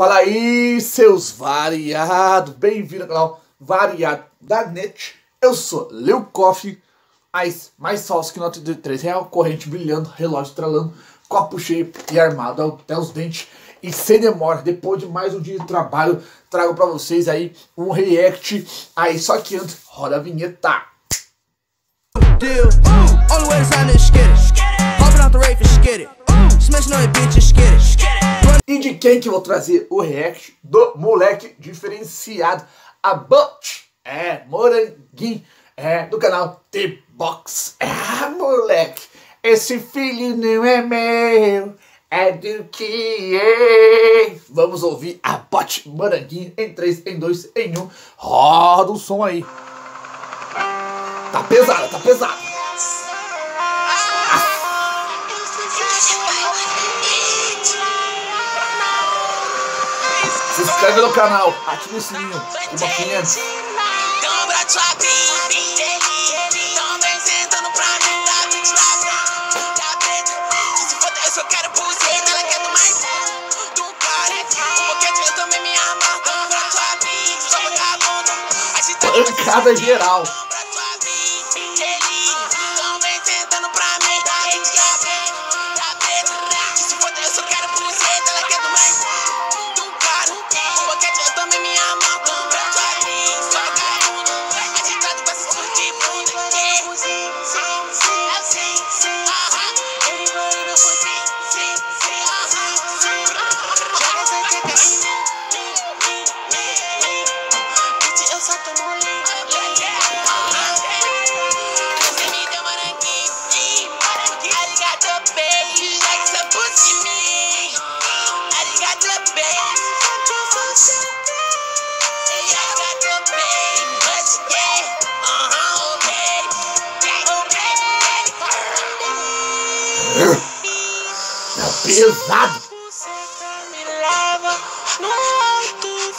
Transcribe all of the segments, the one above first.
Fala aí, seus variados! Bem-vindo ao canal Variado da NET. Eu sou Leo Coffee, mais, mais falso que nota de 3 real, corrente brilhando, relógio estralando, copo cheio e armado até os dentes. E sem demora, depois de mais um dia de trabalho, trago pra vocês aí um react. Aí, só que antes, roda a vinheta. Deal. E de quem que eu vou trazer o react? Do moleque diferenciado, a Butch, é, moranguinho, é, do canal T-Box. É, moleque, esse filho não é meu, é do que é. Vamos ouvir a Butch Moranguinho em 3, em 2, em 1. Roda o som aí. Tá pesado, tá pesado. Inscreve no canal, ativa o sininho, uma 500. Pancada geral. Pesado.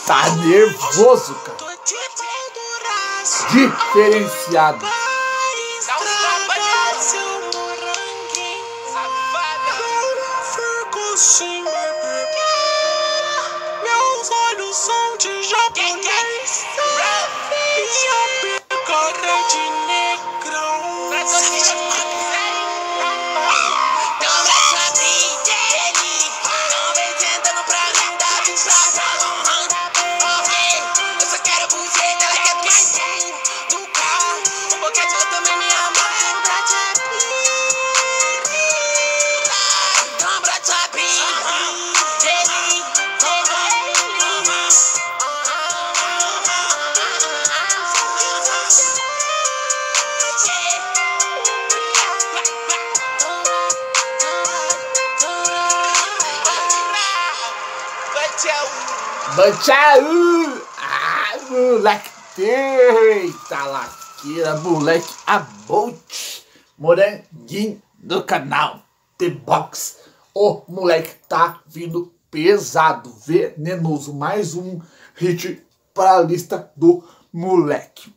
Tá nervoso, cara. Diferenciado. Banchaú! Ah, moleque! Eita lasqueira, moleque! A Bolt! Moranguinho do canal The Box. O moleque tá vindo pesado, venenoso. Mais um hit para a lista do moleque.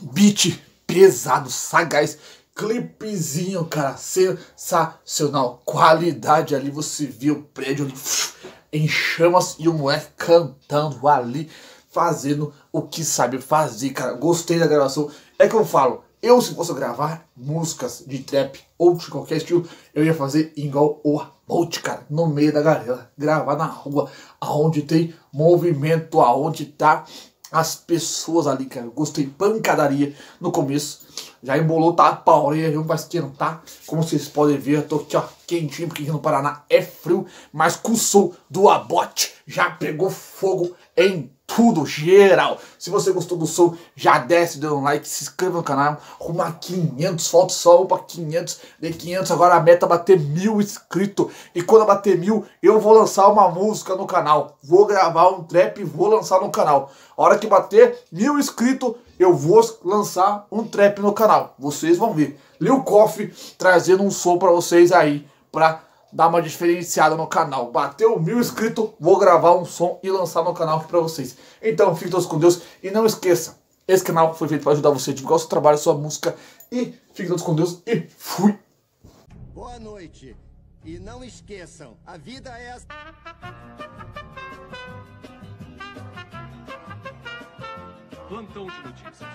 Beat pesado, sagaz. Clipezinho, cara, sensacional. Qualidade ali, você viu o prédio ali em chamas e o moleque cantando ali, fazendo o que sabe fazer, cara. Gostei da gravação. É que eu falo, eu se fosse gravar músicas de trap ou de qualquer estilo, eu ia fazer igual o Bolt, cara, no meio da galera, gravar na rua, aonde tem movimento, aonde tá as pessoas ali, cara. Gostei pancadaria no começo. Já embolou, tá? A pauleira vai esquentar. Como vocês podem ver, eu tô aqui, ó, quentinho, porque aqui no Paraná é frio. Mas com o som do abote já pegou fogo em tudo, geral. Se você gostou do som, já desce, dê um like, se inscreva no canal. Arruma 500, falta só para 500. De 500, agora a meta é bater mil inscritos. E quando bater mil, eu vou lançar uma música no canal. Vou gravar um trap e vou lançar no canal. A hora que bater mil inscritos, eu vou lançar um trap no canal. Vocês vão ver. Lil Coffee trazendo um som para vocês aí, pra dar uma diferenciada no canal. Bateu mil inscritos, vou gravar um som e lançar no canal aqui para vocês. Então, fiquem todos com Deus e não esqueça, esse canal foi feito para ajudar você a divulgar o seu trabalho, sua música e fiquem todos com Deus e fui! Boa noite e não esqueçam, a vida é... Plantão de notícias.